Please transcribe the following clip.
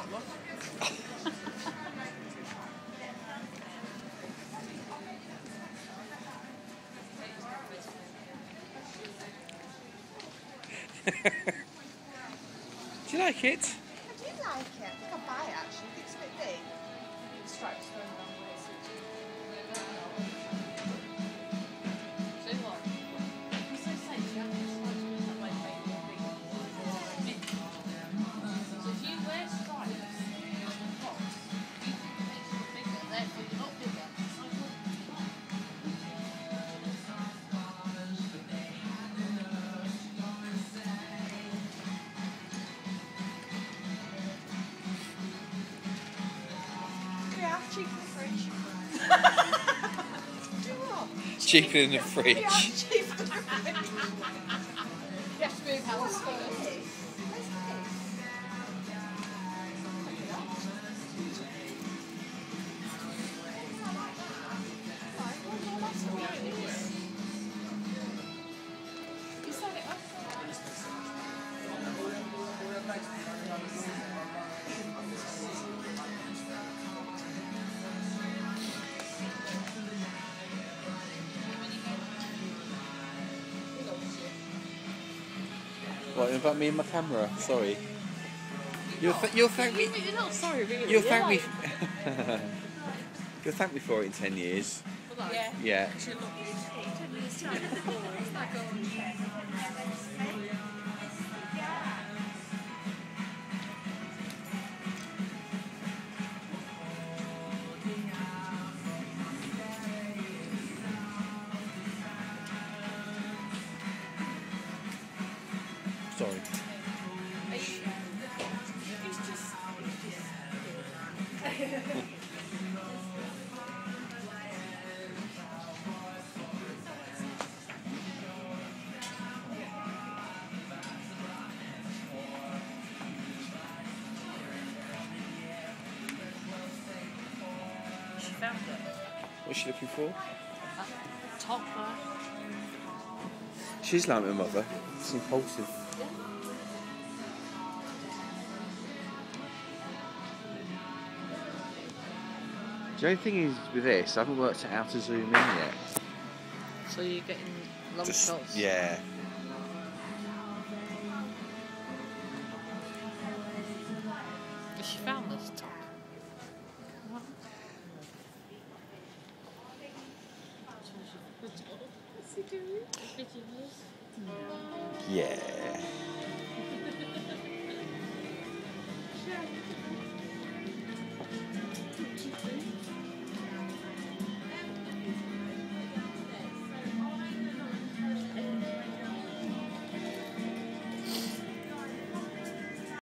out, look. Do you like it? I do like it. I think I'll buy it actually. Yeah, cheap in the fridge. do what? Cheaper than the Yeah, fridge. cheap in the fridge. you have to move house first. You What about me and my camera? Sorry. You'll th- you'll thank me. You're not sorry, really. You'll You're thank me. like- You'll thank me for it in ten years. Yeah. Yeah. Sorry. She found it. What's she looking for? Topper. She's like my mother. It's impulsive. The only thing is with this, I haven't worked it out how to zoom in yet. So you're getting long Just- shots. Yeah. Has she found this top? Yeah.